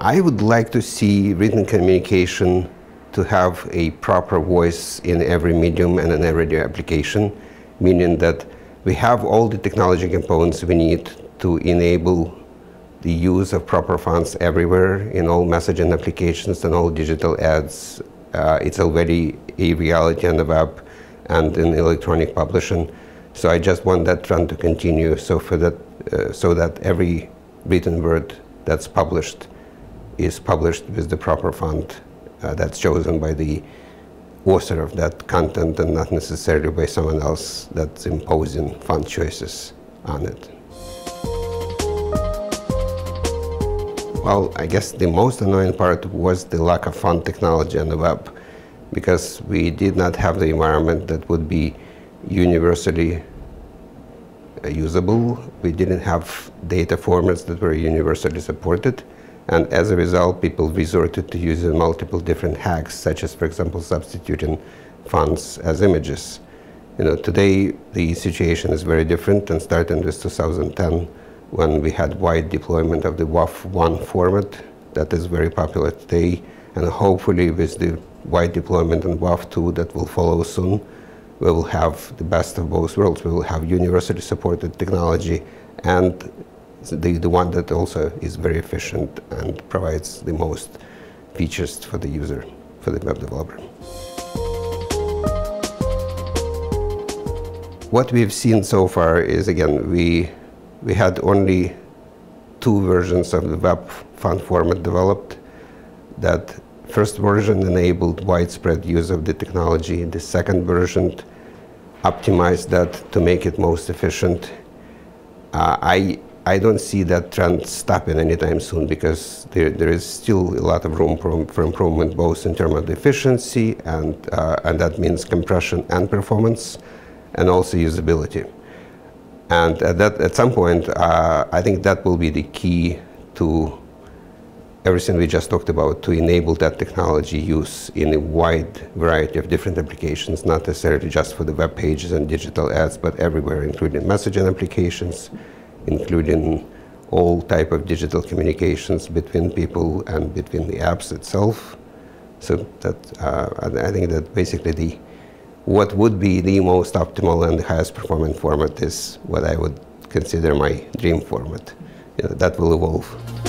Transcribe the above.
I would like to see written communication to have a proper voice in every medium and in every application, meaning that we have all the technology components we need to enable the use of proper fonts everywhere in all messaging applications and all digital ads. Uh, it's already a reality on the web and in electronic publishing. So I just want that trend to continue so, for that, uh, so that every written word that's published is published with the proper font uh, that's chosen by the author of that content and not necessarily by someone else that's imposing font choices on it. Well, I guess the most annoying part was the lack of font technology on the web because we did not have the environment that would be universally uh, usable. We didn't have data formats that were universally supported. And as a result, people resorted to using multiple different hacks, such as, for example, substituting fonts as images. You know, today the situation is very different, and starting with 2010, when we had wide deployment of the WOFF1 format that is very popular today, and hopefully with the wide deployment in WOFF2 that will follow soon, we will have the best of both worlds. We will have universally supported technology and the, the one that also is very efficient and provides the most features for the user, for the web developer. What we've seen so far is, again, we we had only two versions of the web font format developed. That first version enabled widespread use of the technology. The second version optimized that to make it most efficient. Uh, I, I don't see that trend stopping anytime soon because there, there is still a lot of room for, for improvement both in terms of efficiency and, uh, and that means compression and performance and also usability. And at, that, at some point, uh, I think that will be the key to everything we just talked about to enable that technology use in a wide variety of different applications, not necessarily just for the web pages and digital ads, but everywhere, including messaging applications, including all type of digital communications between people and between the apps itself. So that uh, I think that basically the what would be the most optimal and the highest performing format is what I would consider my dream format. You know, that will evolve.